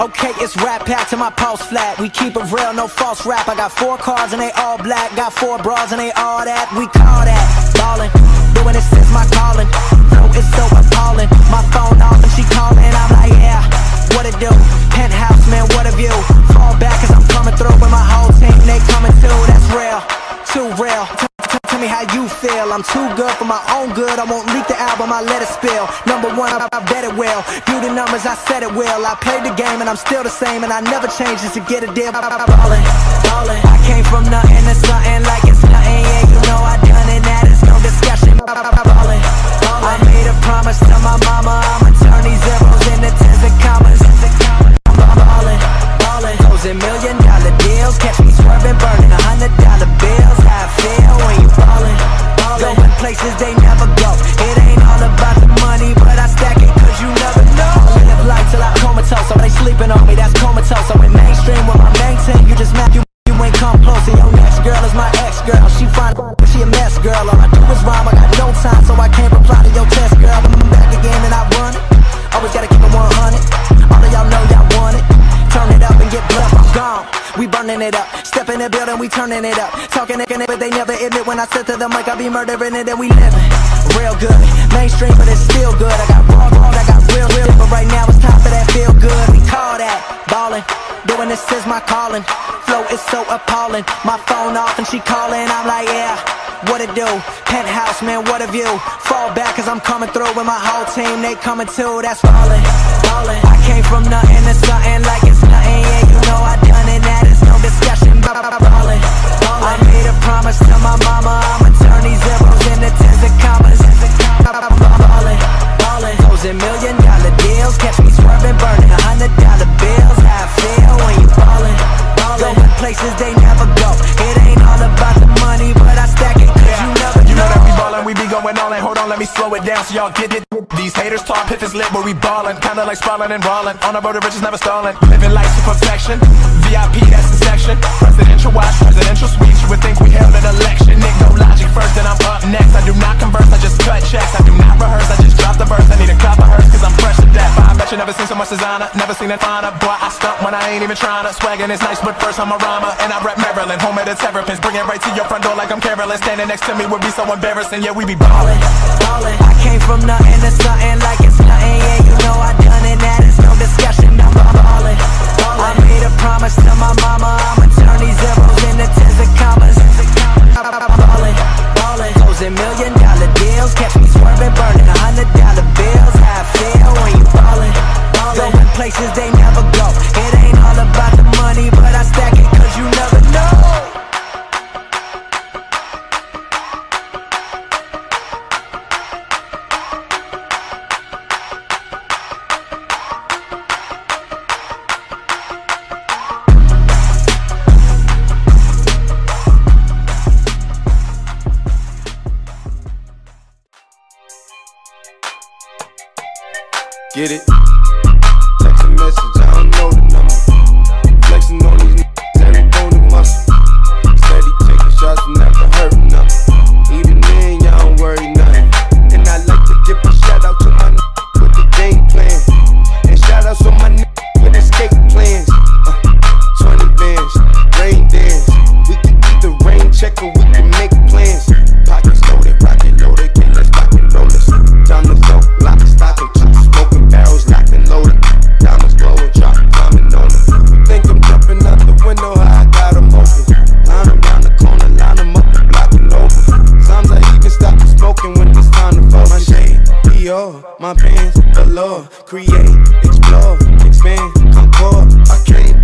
Okay, it's rap pack to my pulse flat. We keep it real, no false rap. I got four cars and they all black. Got four bras and they all that. We call that ballin'. Doing this is my calling. Me how you feel. I'm too good for my own good. I won't leak the album, I let it spill. Number one, I, I bet it will. Do the numbers, I said it will. I played the game and I'm still the same, and I never change just to get a deal. Ballin', ballin'. I came from nothing Building, we turning it up. Talking it, but they never admit when I sit to the mic, I be murdering it and we living. Real good. Mainstream, but it's still good. I got raw, raw, I got real, real. But right now it's time for that feel good. We call that ballin'. Doing this is my calling. Flow is so appalling. My phone off and she calling. I'm like, yeah, what it do? Penthouse, man, what a view. Fall back cause I'm coming through with my whole team. They coming too, that's ballin'. I came from nothing to something like it's nothing. Yeah, you know I done it. That is no discussion. Promise to my mama. I'ma turn these zeros into tens and commas. Ballin'. Ballin'. Closing million dollar deals. Catch me swerving, burning a hundred dollar bills. How I feel when you ballin'. ballin'. Going places they never go. It ain't all about the money, but I stack it cause you never You know know. that we ballin', we be going all in. Hold on, let me slow it down so y'all get it. These haters talk, if it's lit, but we ballin'. Kinda like sprawlin' and rollin'. On the road to riches, never stallin'. Living life to perfection. You never seen so much designer, never seen it finer. Boy, I stunt when I ain't even trying tryna. Swaggin' is nice, but first I'm a rhymer. And I rep Maryland, home of the terrapins. Bring it right to your front door like I'm Carolyn. Standing next to me would be so embarrassing. Yeah, we be ballin'. ballin'. I came from nothing to something like it's nothing. Yeah, you know I done it. That is no discussion. I'm ballin'. ballin'. I made a promise to my mama. Get it? My pants galore. Create, explore, expand, concord. I came,